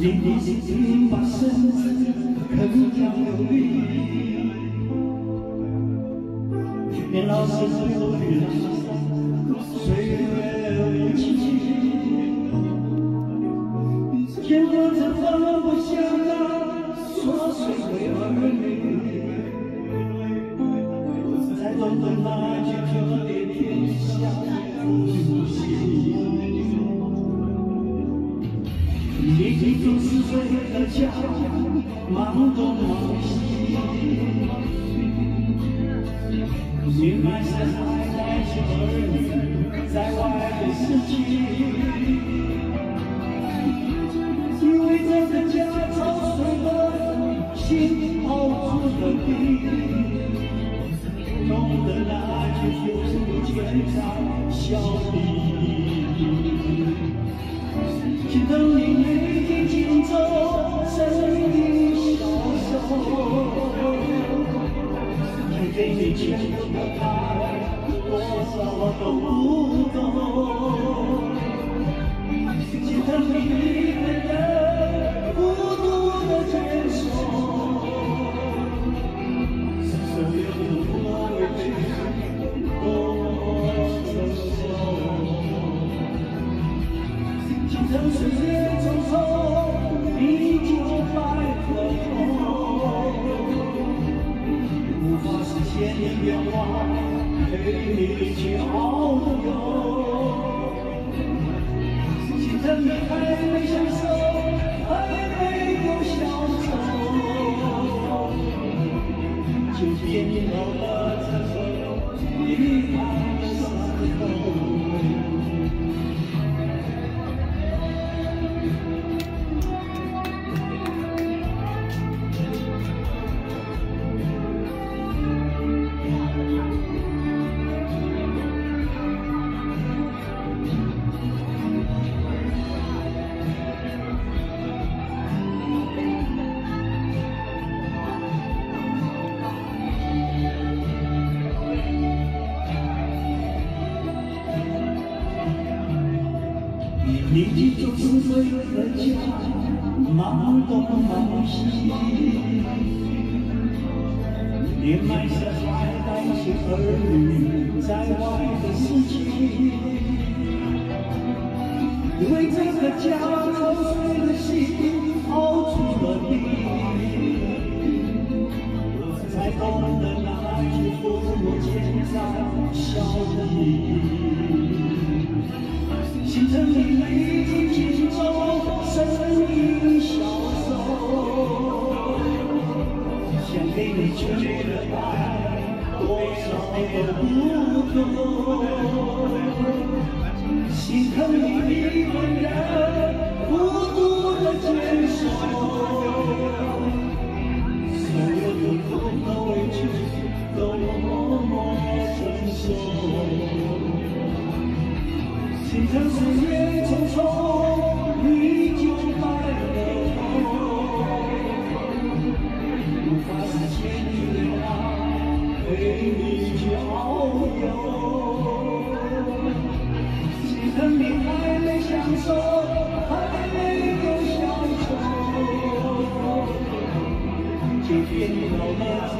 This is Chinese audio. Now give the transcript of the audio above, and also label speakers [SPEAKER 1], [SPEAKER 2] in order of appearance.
[SPEAKER 1] 你紧紧把身子铿锵有力，年老时忧虑了，岁月无情，天空曾放不下那琐碎的儿女，你总是为了家忙东忙西，年迈时还担心儿女在外的事情，因为这个家操碎了心，熬出了病，懂得那句父母肩上笑的。心疼你任岁月匆匆，你就白了头，无法实现的愿望，陪你去遨游。心疼你还没享受，还没有消愁，就变老了这你总是为了家忙东忙西，年迈时还担心儿女在外的事情，为这个家操碎了心，熬出了病，才懂得那句父母肩上笑意。心疼你，生命消瘦，想给你全部的爱，多少都不够。心疼你一个人孤独的坚守，所有的苦和委屈都默默承受。心疼岁月有只恨你还没相守还没有相守就点到了这